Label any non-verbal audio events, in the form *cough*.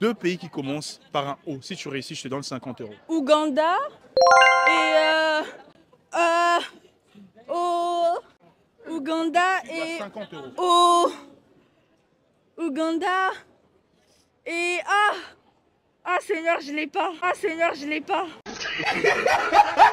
Deux pays qui commencent par un O. Si tu réussis, je te donne 50 euros. Ouganda et euh, euh, oh, Ouganda et 50 euros. Oh, Ouganda et ah ah Seigneur je l'ai pas ah Seigneur je l'ai pas *laughs*